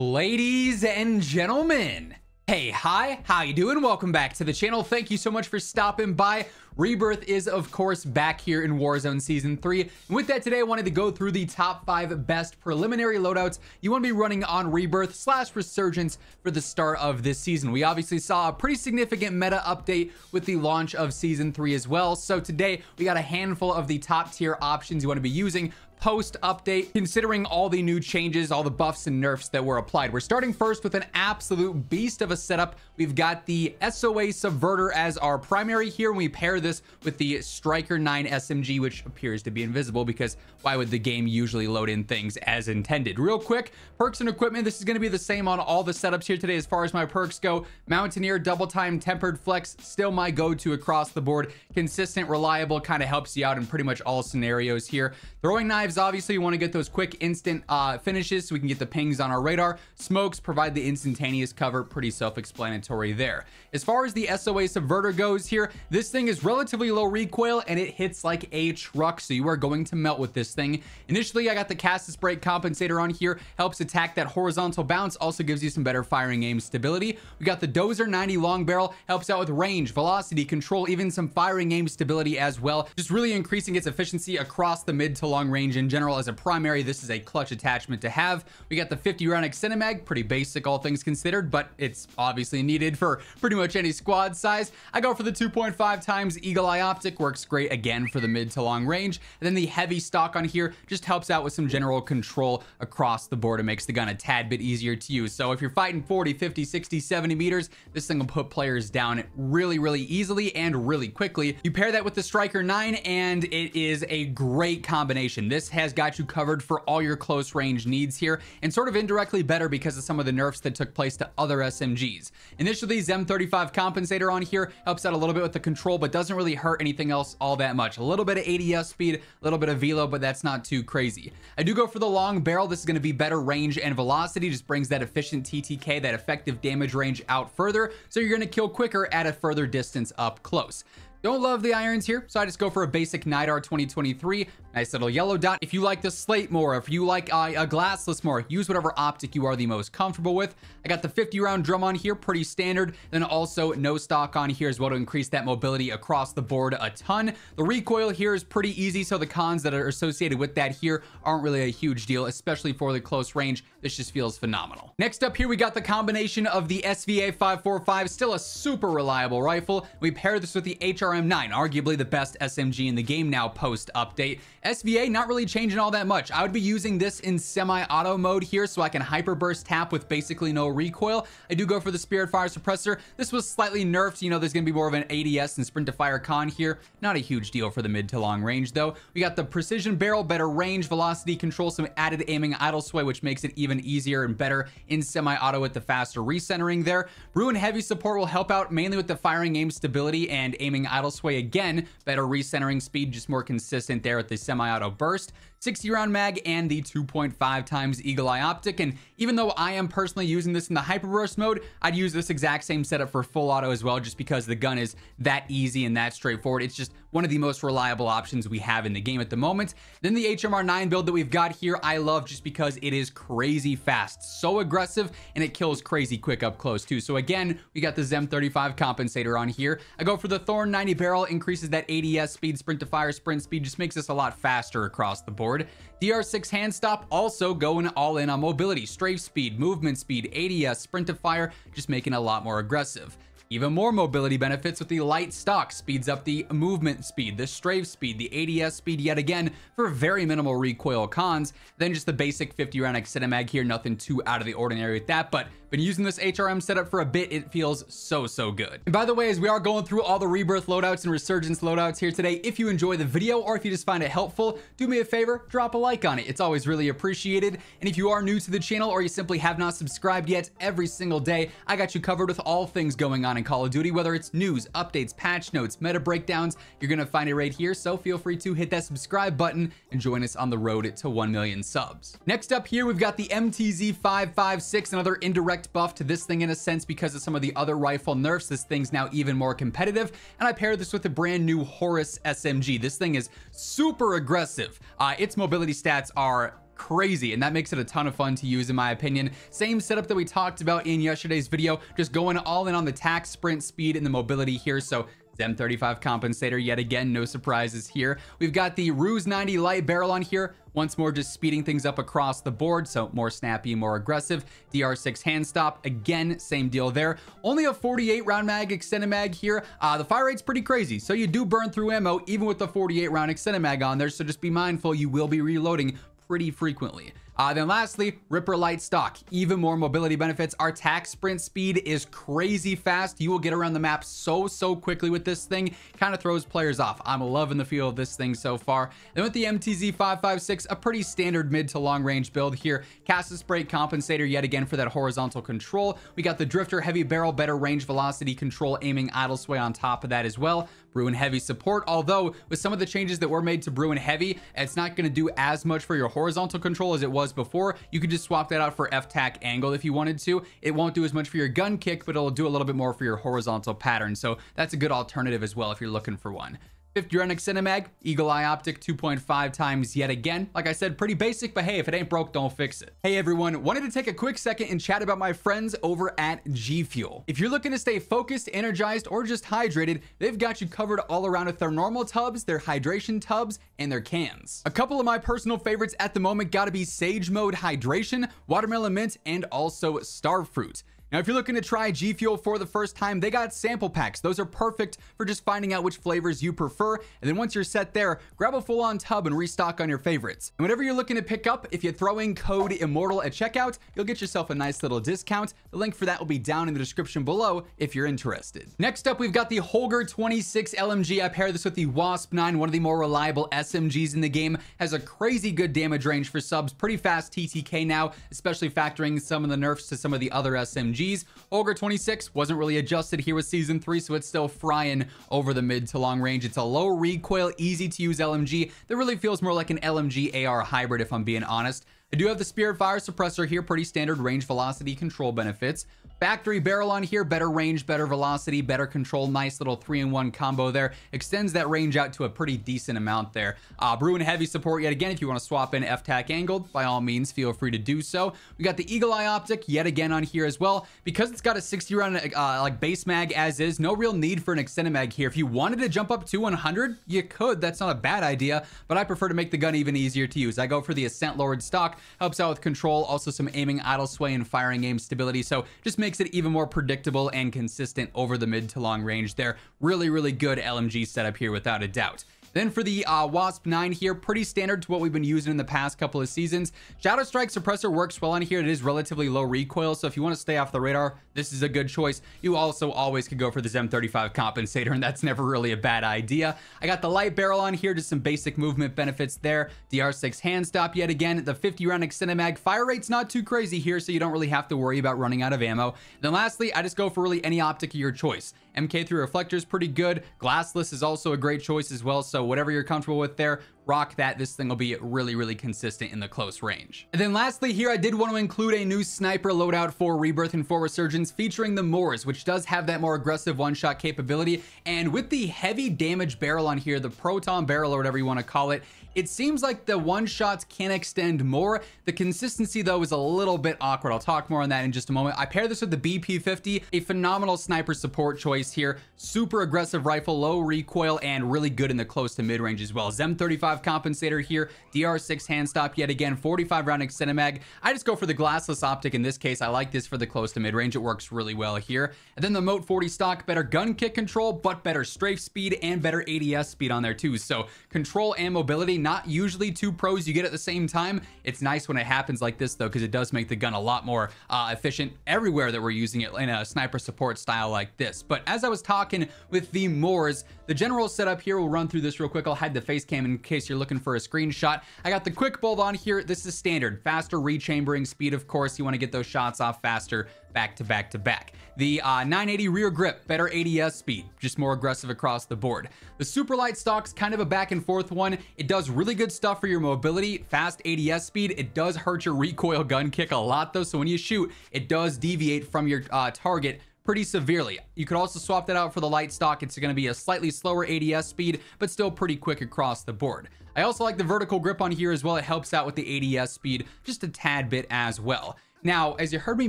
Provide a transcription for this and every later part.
Ladies and gentlemen, hey, hi, how you doing? Welcome back to the channel. Thank you so much for stopping by. Rebirth is, of course, back here in Warzone Season 3. And with that, today I wanted to go through the top five best preliminary loadouts you want to be running on Rebirth slash Resurgence for the start of this season. We obviously saw a pretty significant meta update with the launch of Season 3 as well. So today, we got a handful of the top tier options you want to be using post update, considering all the new changes, all the buffs and nerfs that were applied. We're starting first with an absolute beast of a setup. We've got the SOA Subverter as our primary here, and we pair this with the Striker 9 SMG, which appears to be invisible because why would the game usually load in things as intended? Real quick, perks and equipment. This is going to be the same on all the setups here today as far as my perks go. Mountaineer, Double Time, Tempered Flex, still my go-to across the board. Consistent, reliable, kind of helps you out in pretty much all scenarios here. Throwing knives, obviously, you want to get those quick instant uh, finishes so we can get the pings on our radar. Smokes provide the instantaneous cover, pretty self-explanatory there. As far as the SOA Subverter goes here, this thing is relatively low recoil and it hits like a truck, so you are going to melt with this thing. Initially, I got the Casus Brake Compensator on here, helps attack that horizontal bounce, also gives you some better firing aim stability. We got the Dozer 90 Long Barrel, helps out with range, velocity, control, even some firing aim stability as well, just really increasing its efficiency across the mid to long range in general. As a primary, this is a clutch attachment to have. We got the 50 round Cinemag, pretty basic all things considered, but it's obviously needed for pretty much any squad size. I go for the 2.5 times Eagle Eye Optic, works great again for the mid to long range. And then the heavy stock on here just helps out with some general control across the board. It makes the gun a tad bit easier to use. So if you're fighting 40, 50, 60, 70 meters, this thing will put players down really, really easily and really quickly. You pair that with the Striker 9 and it is a great combination. This has got you covered for all your close range needs here and sort of indirectly better because of some of the nerfs that took place to other SMGs. Initially, Zem 35 compensator on here helps out a little bit with the control, but doesn't really hurt anything else all that much. A little bit of ADS speed, a little bit of velo, but that's not too crazy. I do go for the long barrel. This is going to be better range and velocity, just brings that efficient TTK, that effective damage range out further, so you're going to kill quicker at a further distance up close. Don't love the irons here, so I just go for a basic Nydar 2023. Nice little yellow dot. If you like the slate more, if you like uh, a glassless more, use whatever optic you are the most comfortable with. I got the 50 round drum on here, pretty standard. Then also no stock on here as well to increase that mobility across the board a ton. The recoil here is pretty easy, so the cons that are associated with that here aren't really a huge deal, especially for the close range. This just feels phenomenal. Next up here, we got the combination of the SVA 545, still a super reliable rifle. We pair this with the HRM9, arguably the best SMG in the game now post update. SVA, not really changing all that much. I would be using this in semi-auto mode here so I can hyper burst tap with basically no recoil. I do go for the Spirit Fire Suppressor. This was slightly nerfed. You know, there's going to be more of an ADS and Sprint to Fire con here. Not a huge deal for the mid to long range, though. We got the Precision Barrel, better range, velocity control, some added aiming idle sway, which makes it even easier and better in semi-auto with the faster recentering there. Bruen Heavy Support will help out mainly with the firing aim stability and aiming idle sway again. Better recentering speed, just more consistent there at the semi-auto burst. 60 round mag and the 2.5 times eagle eye optic. And even though I am personally using this in the hyperburst mode I'd use this exact same setup for full auto as well just because the gun is that easy and that straightforward. It's just one of the most reliable options we have in the game at the moment. Then the HMR 9 build that we've got here I love just because it is crazy fast. So aggressive and it kills crazy quick up close too. So again we got the Zem 35 compensator on here. I go for the Thorn 90 barrel increases that ADS speed sprint to fire sprint speed just makes us a lot faster across the board board. DR6 hand stop also going all in on mobility, strafe speed, movement speed, ADS, sprint to fire, just making a lot more aggressive. Even more mobility benefits with the light stock, speeds up the movement speed, the strafe speed, the ADS speed yet again for very minimal recoil cons. Then just the basic 50 round Extendamag here, nothing too out of the ordinary with that, but been using this HRM setup for a bit. It feels so, so good. And by the way, as we are going through all the Rebirth loadouts and Resurgence loadouts here today, if you enjoy the video or if you just find it helpful, do me a favor, drop a like on it. It's always really appreciated. And if you are new to the channel or you simply have not subscribed yet, every single day, I got you covered with all things going on in Call of Duty, whether it's news, updates, patch notes, meta breakdowns, you're gonna find it right here. So feel free to hit that subscribe button and join us on the road to 1 million subs. Next up here, we've got the MTZ556, another indirect buff to this thing in a sense because of some of the other rifle nerfs. This thing's now even more competitive. And I paired this with the brand new Horus SMG. This thing is super aggressive. Uh, its mobility stats are crazy and that makes it a ton of fun to use in my opinion same setup that we talked about in yesterday's video just going all in on the tac sprint speed and the mobility here so M35 compensator yet again, no surprises here. We've got the Ruse 90 light barrel on here. Once more, just speeding things up across the board, so more snappy, more aggressive. DR6 hand stop, again, same deal there. Only a 48 round mag, extended mag here. Uh, the fire rate's pretty crazy, so you do burn through ammo even with the 48 round extended mag on there, so just be mindful you will be reloading pretty frequently. Uh, then lastly, Ripper Light Stock. Even more mobility benefits. Our tac sprint speed is crazy fast. You will get around the map so, so quickly with this thing. Kind of throws players off. I'm loving the feel of this thing so far. Then with the MTZ556, a pretty standard mid to long range build here. Casus Brake compensator yet again for that horizontal control. We got the Drifter heavy barrel, better range velocity control, aiming idle sway on top of that as well. Bruen Heavy support, although with some of the changes that were made to Bruen Heavy, it's not going to do as much for your horizontal control as it was before. You could just swap that out for F-Tac angle if you wanted to. It won't do as much for your gun kick, but it'll do a little bit more for your horizontal pattern. So that's a good alternative as well if you're looking for one. 50 round Cinemag, Eagle Eye Optic 2.5 times yet again. Like I said, pretty basic, but hey, if it ain't broke, don't fix it. Hey everyone, wanted to take a quick second and chat about my friends over at G Fuel. If you're looking to stay focused, energized, or just hydrated, they've got you covered all around with their normal tubs, their hydration tubs, and their cans. A couple of my personal favorites at the moment gotta be Sage Mode Hydration, Watermelon Mint, and also Starfruit. Now, if you're looking to try G Fuel for the first time, they got sample packs. Those are perfect for just finding out which flavors you prefer. And then once you're set there, grab a full on tub and restock on your favorites. And whatever you're looking to pick up, if you throw in code Immortal at checkout, you'll get yourself a nice little discount. The link for that will be down in the description below if you're interested. Next up, we've got the Holger 26 LMG. I pair this with the Wasp 9, one of the more reliable SMGs in the game. Has a crazy good damage range for subs, pretty fast TTK now, especially factoring some of the nerfs to some of the other SMGs. RPGs. Holger 26 wasn't really adjusted here with Season 3, so it's still frying over the mid to long range. It's a low recoil, easy to use LMG that really feels more like an LMG AR hybrid, if I'm being honest. I do have the Spirit Fire Suppressor here, pretty standard range velocity control benefits. Factory barrel on here, better range, better velocity, better control. Nice little three-in-one combo there. Extends that range out to a pretty decent amount there. Uh, Bruen Heavy support yet again. If you want to swap in F-Tac angled, by all means, feel free to do so. We got the Eagle Eye Optic yet again on here as well. Because it's got a 60 round uh, like base mag as is, no real need for an extended mag here. If you wanted to jump up to 100, you could. That's not a bad idea, but I prefer to make the gun even easier to use. I go for the Ascent Lord stock. Helps out with control, also some aiming, idle sway, and firing aim stability. So just make makes it even more predictable and consistent over the mid to long range there. Really, really good LMG setup here without a doubt. Then for the uh, Wasp 9 here, pretty standard to what we've been using in the past couple of seasons. Shadow Strike Suppressor works well on here. It is relatively low recoil, so if you want to stay off the radar, this is a good choice. You also always could go for the M35 Compensator, and that's never really a bad idea. I got the Light Barrel on here, just some basic movement benefits there. DR6 Hand Stop yet again. The 50 round extended mag. Fire rate's not too crazy here, so you don't really have to worry about running out of ammo. And then lastly, I just go for really any optic of your choice. MK3 reflector is pretty good. Glassless is also a great choice as well. So whatever you're comfortable with there, rock that. This thing will be really, really consistent in the close range. And then lastly here, I did want to include a new sniper loadout for Rebirth and for Resurgence featuring the MORS, which does have that more aggressive one-shot capability. And with the heavy damage barrel on here, the Proton barrel or whatever you want to call it, it seems like the one shots can extend more. The consistency though is a little bit awkward. I'll talk more on that in just a moment. I pair this with the BP50, a phenomenal sniper support choice here. Super aggressive rifle, low recoil, and really good in the close to mid range as well. Zem 35 compensator here, DR6 hand stop yet again, 45 round extended mag. I just go for the glassless optic in this case. I like this for the close to mid range. It works really well here. And then the Moat 40 stock, better gun kick control, but better strafe speed and better ADS speed on there too. So control and mobility not usually two pros you get at the same time. It's nice when it happens like this though, because it does make the gun a lot more uh, efficient everywhere that we're using it in a sniper support style like this. But as I was talking with the MORS, the general setup here, we'll run through this real quick. I'll hide the face cam in case you're looking for a screenshot. I got the quick bolt on here. This is standard. Faster rechambering speed, of course. You want to get those shots off faster back to back to back. The uh, 980 rear grip, better ADS speed, just more aggressive across the board. The super light stock's kind of a back and forth one. It does really good stuff for your mobility, fast ADS speed. It does hurt your recoil gun kick a lot though, so when you shoot, it does deviate from your uh, target pretty severely. You could also swap that out for the light stock. It's going to be a slightly slower ADS speed, but still pretty quick across the board. I also like the vertical grip on here as well. It helps out with the ADS speed just a tad bit as well. Now, as you heard me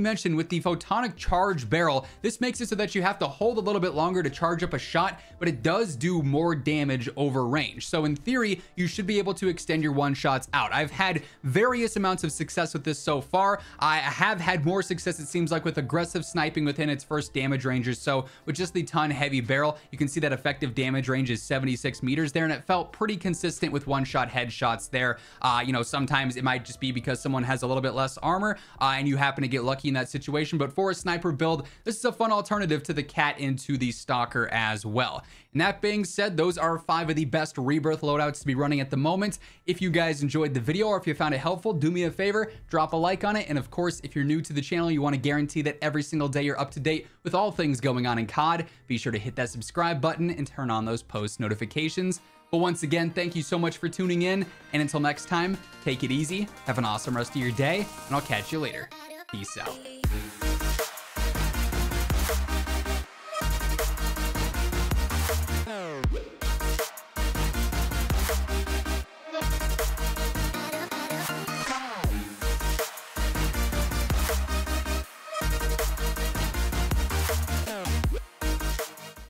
mention with the photonic charge barrel, this makes it so that you have to hold a little bit longer to charge up a shot, but it does do more damage over range. So in theory, you should be able to extend your one shots out. I've had various amounts of success with this so far. I have had more success, it seems like, with aggressive sniping within its first damage ranges. So with just the ton heavy barrel, you can see that effective damage range is 76 meters there, and it felt pretty consistent with one shot headshots there. Uh, you know, sometimes it might just be because someone has a little bit less armor, uh, and you happen to get lucky in that situation. But for a sniper build, this is a fun alternative to the cat into the stalker as well. And that being said, those are five of the best rebirth loadouts to be running at the moment. If you guys enjoyed the video or if you found it helpful, do me a favor, drop a like on it. And of course, if you're new to the channel, you want to guarantee that every single day you're up to date with all things going on in COD, be sure to hit that subscribe button and turn on those post notifications. But once again, thank you so much for tuning in. And until next time, take it easy, have an awesome rest of your day, and I'll catch you later. Peace out.